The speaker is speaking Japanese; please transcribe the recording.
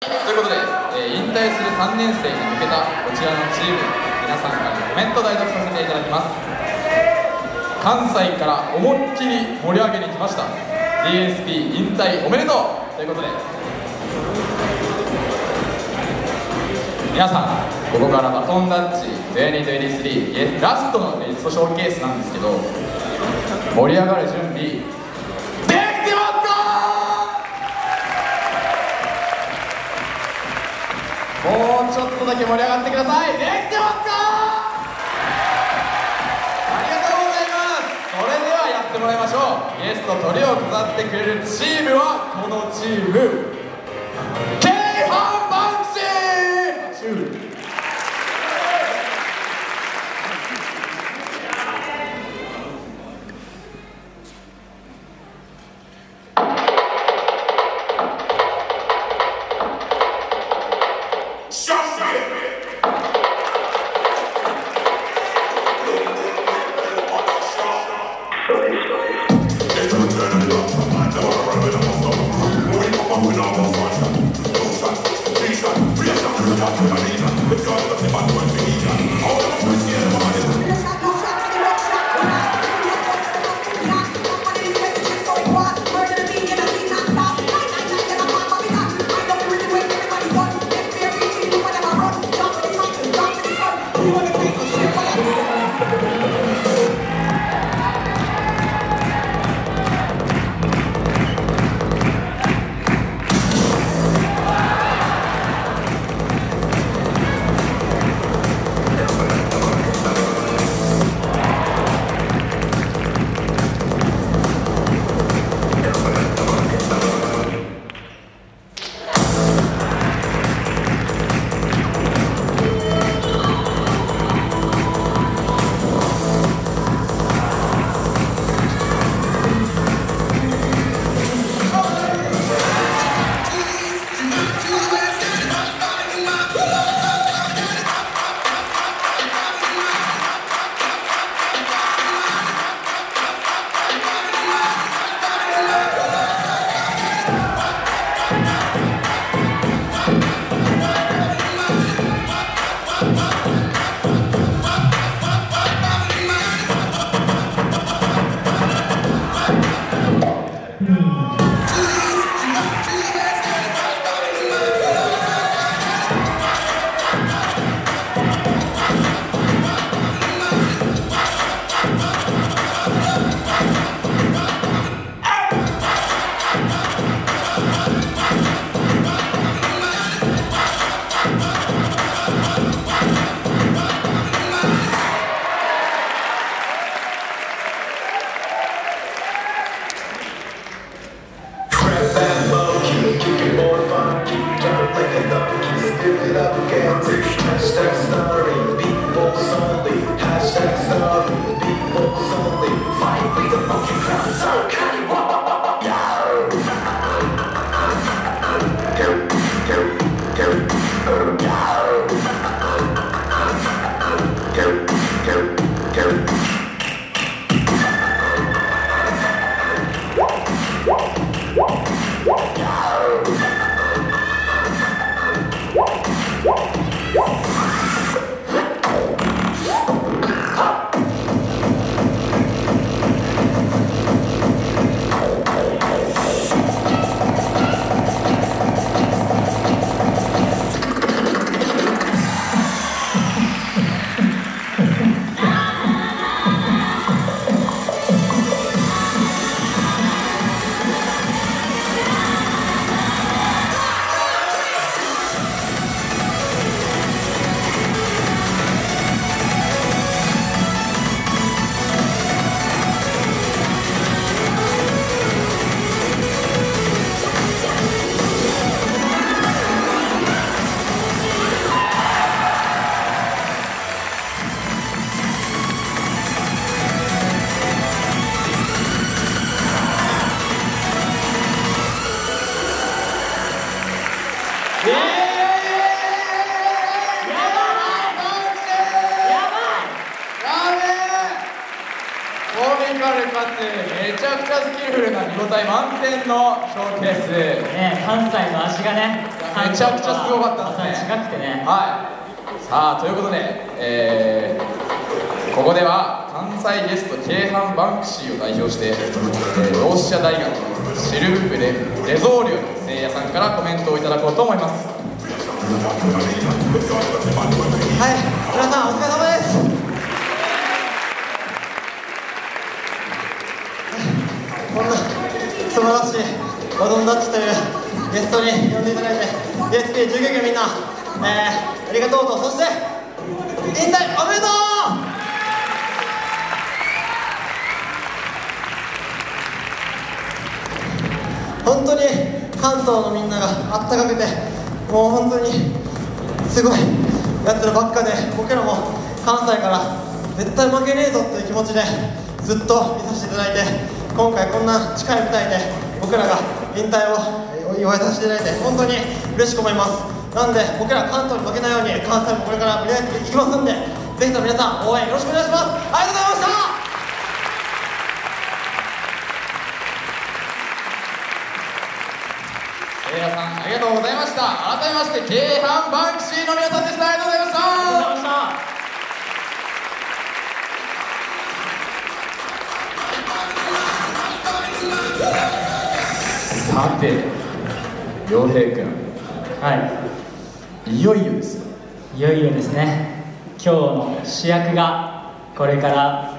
ということで、えー引退する3年生に向けたこちらのチーム皆さんからのコメント代読させていただきます。関西から思いっきり盛り上げに来ました DSP 引退おめでとう。ということで皆さんここからバトンタッチ2023ラストのゲストショーケースなんですけど盛り上がる準備もうちょっとだけ盛り上がってください。できてますかありがとうございます。それではやってもらいましょう。ゲストトリを飾ってくれるチームはこのチーム。K ハンバンクシーコ Down. かつめちゃくちゃスキルフルな見応え満点のショーケース。ね関西の味がねめちゃくちゃすごかったですね。くてね。はい。さあということで、えーここでは関西ゲスト京阪バンクシーを代表して、えー同志社大学シルブプレレゾーリオのせいやさんからコメントをいただこうと思います。はい、皆さんお疲れ様です。こんな素晴らしいバドンダッチというゲストに呼んでいただいて、DSP 従業員みんな、えー、ありがとうと、そして引退おめでとう。本当に関東のみんながあったかくてもう本当にすごいやつらばっかで僕らも関西から絶対負けねえぞっていう気持ちでずっと見させていただいて今回こんな近い舞台で僕らが引退をお祝いさせていただいて本当に嬉しく思います。なんで僕ら関東に負けないように関西もこれから盛り上げていきますんでぜひとも皆さん応援よろしくお願いします。ありがとうございました。せいやさんありがとうございました。改めまして京阪バンクシーの皆さんでした。ありがとうございましたさて。陽平君はい。いよいよですよ。いよいよですね。今日の主役がこれから